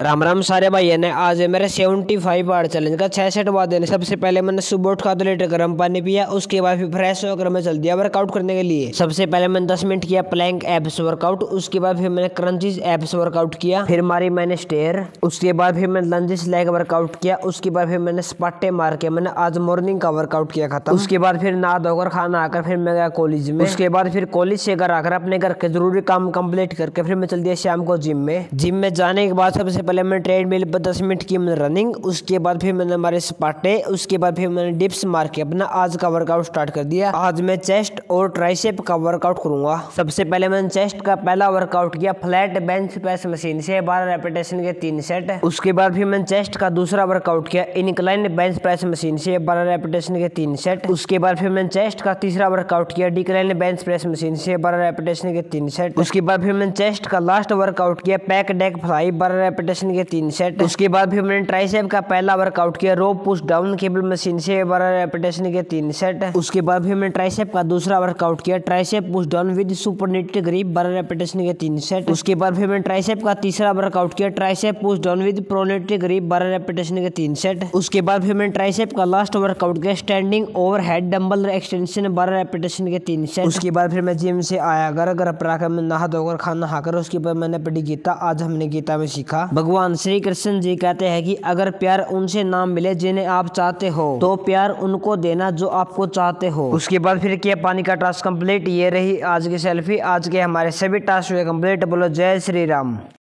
राम राम सारे भाई ने। आज मेरे सेवेंटी फाइव आर चैलेंज का। बाद देने। सबसे पहले मैंने सुबह उठ दो लीटर गर्म पानी पिया। उसके बाद फिर फ्रेश होकर मैं चल दिया वर्कआउट करने के लिए। सबसे पहले मैंने दस मिनट किया प्लैंक एप्स वर्कआउट उसके बाद फिर मैंने क्रंचिस एप्स वर्कआउट किया। फिर मारी मैंने स्टेयर उसके बाद फिर मैंने लंजिस लेग वर्कआउट किया। उसके बाद फिर मैंने स्पाटे मार के मैंने आज मॉर्निंग का वर्कआउट किया खत्म। उसके बाद फिर नहा धोकर खाना आकर फिर मैं गया कॉलेज में। उसके बाद फिर कॉलेज से घर आकर अपने घर के ज़रूरी काम कंप्लीट करके फिर मैं चल दिया शाम को जिम में। जिम में जाने के बाद सबसे पहले मैं ट्रेड मिल पर दस मिनट की मैंने रनिंग, उसके बाद फिर मैंने हमारे स्पाटे, उसके बाद फिर मैंने डिप्स मार के अपना आज का वर्कआउट स्टार्ट कर दिया। आज मैं चेस्ट और ट्राइसेप का वर्कआउट करूँगा। सबसे पहले मैंने चेस्ट का पहला वर्कआउट किया फ्लैट बेंच प्रेस मशीन से, बारह रेपिटेशन के तीन सेट उसके बाद फिर मैंने चेस्ट का दूसरा वर्कआउट किया इनक्लाइन बेंच प्रेस मशीन से, बारह रेपिटेशन के तीन सेट उसके बाद फिर मैंने चेस्ट का तीसरा वर्कआउट किया डिक्लाइन बेंच प्रेस मशीन से, बारह रेपिटेशन के तीन सेट उसके बाद फिर मैंने चेस्ट का लास्ट वर्कआउट किया पैक डेक फ्लाई बारह रेपिटेशन के तीन सेट उसके बाद फिर मैंने ट्राइसेप का पहला वर्कआउट किया rope push down cable machine से बारह रेपिटेशन के तीन सेट उसके बाद फिर मैंने ट्राइसेप का दूसरा वर्कआउट किया tricep push down with super knit grip बारह रेपिटेशन के तीन सेट उसके बाद फिर मैंने ट्राइसेप का तीसरा वर्कआउट किया tricep push down with pronate grip बारह रेपिटेशन के तीन सेट उसके बाद फिर मैंने ट्राइसेप का लास्ट वर्कआउट किया standing over head dumbbell extension बारह रेपिटेशन के तीन सेट उसके बाद फिर मैं जिम से आया घर घर पर आकर मैं नहा धोकर खाना खाकर, उसके बाद मैंने पढ़ी गीता, आज हमने गीता में सीखा। भगवान श्री कृष्ण जी कहते हैं कि अगर प्यार उनसे ना मिले जिन्हें आप चाहते हो तो प्यार उनको देना जो आपको चाहते हो। उसके बाद फिर किया पानी का टास्क कंप्लीट ये रही आज की सेल्फी आज के हमारे सभी टास्क हुए कंप्लीट बोलो जय श्री राम